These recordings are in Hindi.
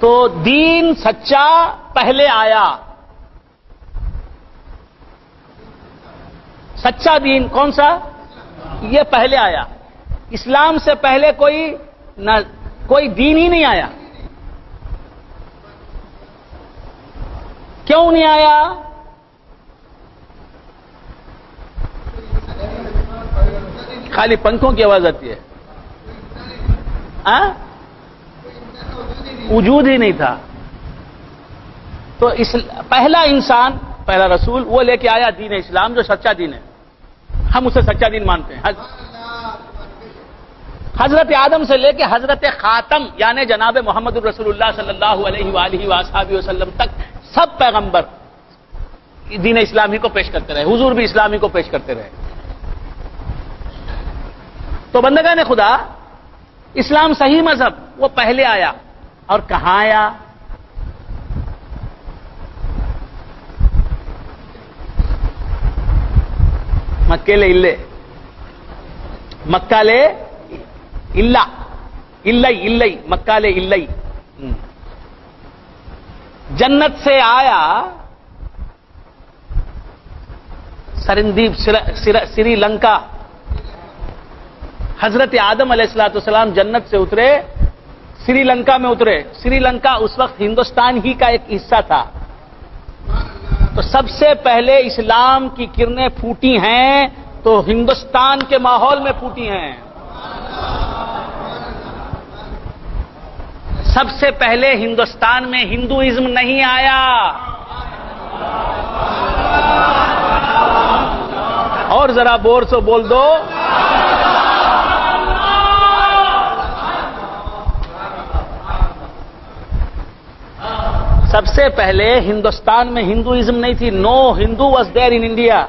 तो दीन सच्चा पहले आया। सच्चा दीन कौन सा? ये पहले आया। इस्लाम से पहले कोई न, कोई दीन ही नहीं आया। क्यों नहीं आया? खाली पंखों की आवाज़ आती है। आ? वजूद ही नहीं था। तो इस, पहला इंसान, पहला रसूल, वो लेके आया दीन इस्लाम, जो सच्चा दीन है। हम उसे सच्चा दीन मानते हैं। हज़रत आदम से लेके हज़रत खातम, यानी जनाब मोहम्मद रसूलुल्लाह सल्लल्लाहु अलैहि वसल्लम तक, सब पैगंबर दीन इस्लामी को पेश करते रहे। हुजूर भी इस्लामी को पेश करते रहे। तो बंदगा ने खुदा, इस्लाम सही मज़हब, वो पहले आया। और कहाँ आया मक्केले इल्ले। मक्काले इल्ला। इल्लई इल्लई मक्काले इल्लई जन्नत से आया, सरंदीप श्रीलंका हज़रत आदम अलैहिस्सलाम जन्नत से उतरे श्रीलंका में उतरे। श्रीलंका उस वक्त हिंदुस्तान ही का एक हिस्सा था। तो सबसे पहले इस्लाम की किरणें फूटी हैं तो हिंदुस्तान के माहौल में फूटी हैं। सबसे पहले हिंदुस्तान में हिंदुइज्म नहीं आया। और जरा बोर से बोल दो। सबसे पहले हिंदुस्तान में हिंदुइज्म नहीं थी। No Hindu was there in India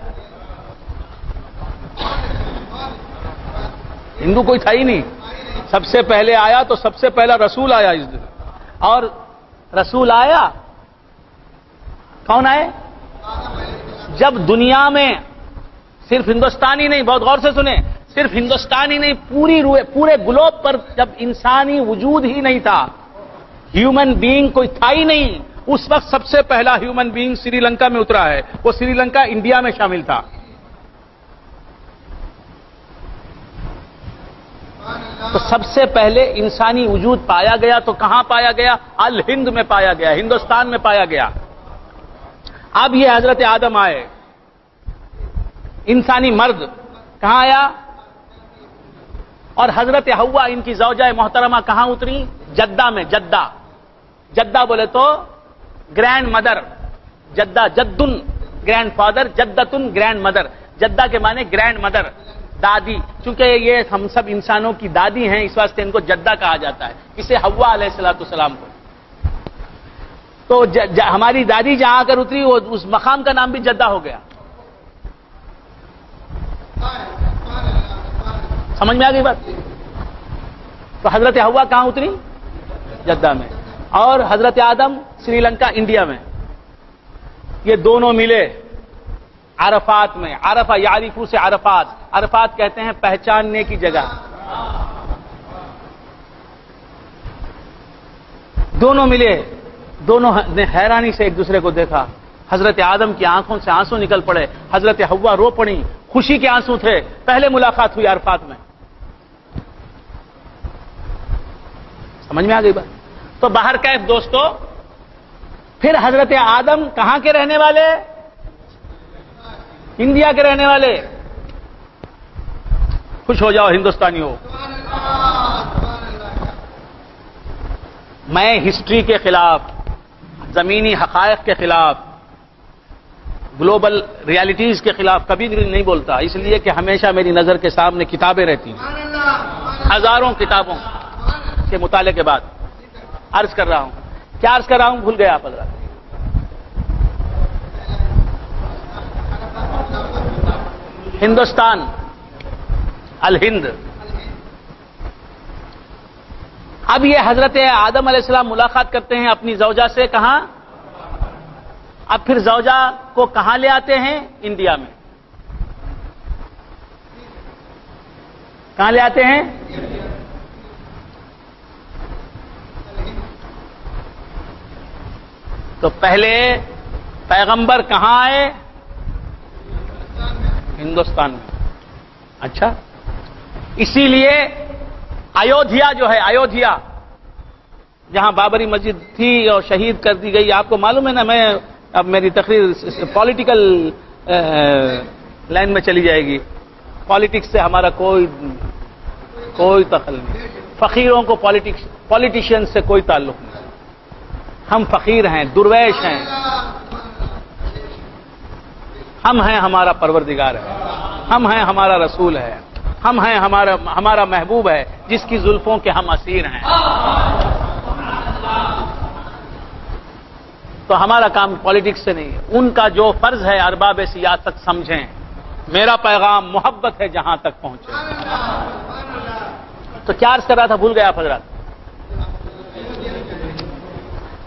Hindu कोई था ही नहीं। सबसे पहले आया तो सबसे पहला रसूल आया इस दिन। और रसूल आया? कौन आए? जब दुनिया में सिर्फ़ हिंदुस्तान ही नहीं, बहुत गौर से सुने, सिर्फ़ हिंदुस्तान ही नहीं, पूरी पूरे ग्लोब पर जब इंसानी वजूद ही नहीं था ह्यूमन बीइंग कोई था ही नहीं। उस वक्त सबसे पहला ह्यूमन बीइंग श्रीलंका में उतरा है। वो श्रीलंका इंडिया में शामिल था। तो सबसे पहले इंसानी वजूद पाया गया तो कहाँ पाया गया? अल हिंद में पाया गया, हिंदुस्तान में पाया गया। अब ये हज़रत आदम आए। इंसानी मर्द कहाँ आया? और हज़रत हवा इनकी जौजा मोहतरमा कहाँ उतरी? जद्दा में, जद्दा। जद्दा बोले तो ग्रैंड मदर जद्दा जद्दुन ग्रैंड फादर जद्दतुन ग्रैंड मदर जद्दा के माने ग्रैंड मदर दादी। चूँकि ये हम सब इंसानों की दादी हैं इस वास्ते इनको जद्दा कहा जाता है। इसे हवा सलाम को। तो ज, ज, हमारी दादी जहाँ आकर उतरी वो उस मकाम का नाम भी जद्दा हो गया। समझ में आ गई बात? तो हज़रत हवा कहाँ उतरी? जद्दा में। और हज़रत आदम श्रीलंका, इंडिया में। ये दोनों मिले अरफात में। अरफा यारिफू से अरफात। अरफात कहते हैं पहचानने की जगह। दोनों मिले। दोनों ने हैरानी से एक दूसरे को देखा। हज़रत आदम की आँखों से आँसू निकल पड़े। हज़रत हवा रो पड़ी। खुशी के आँसू थे। पहले मुलाकात हुई अरफात में। समझ में आ गई बात? तो बाहर कैफ दोस्तों, फिर हज़रत आदम कहाँ के रहने वाले? इंडिया के रहने वाले। खुश हो जाओ हिंदुस्तानी हो मैं हिस्ट्री के खिलाफ, जमीनी हकायक के खिलाफ, ग्लोबल रियलिटीज के खिलाफ कभी भी नहीं बोलता। इसलिए कि हमेशा मेरी नज़र के सामने किताबें रहती हैं। हज़ारों किताबों के मुताले के बाद। अर्ज़ कर रहा हूँ। क्या अर्ज़ कर रहा हूँ? भूल गया आप हिंदुस्तान अल हिंद अब ये हज़रत आदम सलाम मुलाकात करते हैं अपनी जौजा से कहा? अब फिर जौजा को कहाँ ले आते हैं? इंडिया में। कहाँ ले आते हैं? तो पहले पैगंबर कहाँ आए? हिंदुस्तान में। अच्छा? इसीलिए अयोध्या जो है, अयोध्या, जहाँ बाबरी मस्जिद थी और शहीद कर दी गई, आपको मालूम है ना, मैं, अब मेरी तकरीर पॉलिटिकल लाइन में चली जाएगी। पॉलिटिक्स से हमारा कोई कोई दखल नहीं। फकीरों को पॉलिटिक्स, पॉलिटिशियन से कोई ताल्लुक नहीं। हम फकीर हैं, दुर्वैश हैं। हम हैं हमारा परवरदिगार है। हम हैं हमारा रसूल है। हम हैं हमारा हमारा महबूब है, जिसकी जुल्फों के हम असीर हैं। तो हमारा काम पॉलिटिक्स से नहीं है। उनका जो फ़र्ज़ है, अरबाब सियासत समझें। मेरा पैगाम मोहब्बत है जहाँ तक पहुँचे। तो क्या अर्ज़ कर रहा था? भूल गया आप हजरात।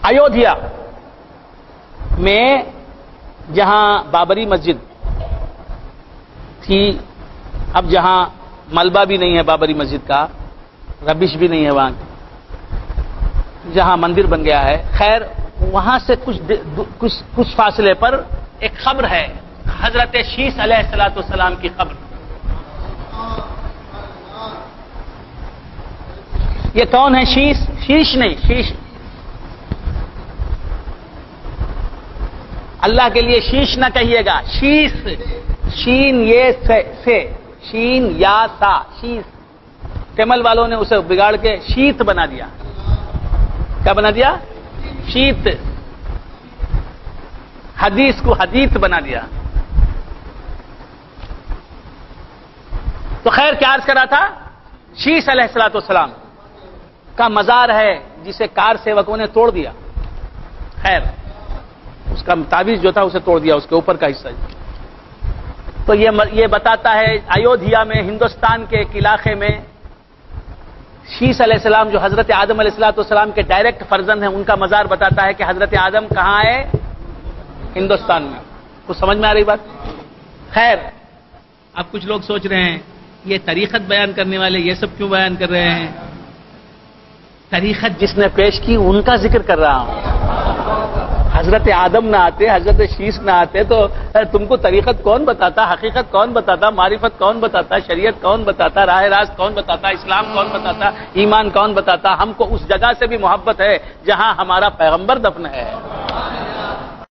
अयोध्या में जहाँ बाबरी मस्जिद थी, अब जहाँ मलबा भी नहीं है बाबरी मस्जिद का, रबिश भी नहीं है वहाँ, जहाँ मंदिर बन गया है। खैर, वहाँ से कुछ कुछ कुछ फासले पर एक खबर है, हज़रत शीस सलाम की खबर। ये कौन है शीश शीश नहीं शीश अल्लाह के लिए शीश ना कहिएगा। शीश। शीन ये से, से। शीन या सा। शीश कैमल वालों ने उसे बिगाड़ के शीत बना दिया। क्या बना दिया? शीत। हदीस को हदीत बना दिया। तो खैर क्या अर्ज़ करा था? शीश सलाम का मजार है जिसे कार सेवकों ने तोड़ दिया। खैर। उसका ताबीज जो था उसे तोड़ दिया, उसके ऊपर का हिस्सा तो ये ये बताता है, अयोध्या में, हिंदुस्तान के एक इलाके में शीश सलाम जो हज़रत आदम सलाम के डायरेक्ट फर्जन है, उनका मजार बताता है कि हज़रत आदम कहाँ है? हिंदुस्तान में। कुछ समझ में आ रही बात? खैर, अब कुछ लोग सोच रहे हैं, ये तरीकत बयान करने वाले, ये सब क्यों बयान कर रहे हैं? तरीकत जिसने पेश की, उनका ज़िक्र कर रहा हूँ। हज़रत आदम ना आते, हज़रत शीश ना आते तो तुमको तरीकत कौन बताता? हकीकत कौन बताता? मारिफत कौन बताता? शरीयत कौन बताता? राह रास्त कौन बताता? इस्लाम कौन बताता? ईमान कौन बताता? हमको उस जगह से भी मोहब्बत है जहाँ हमारा पैगंबर दफन है।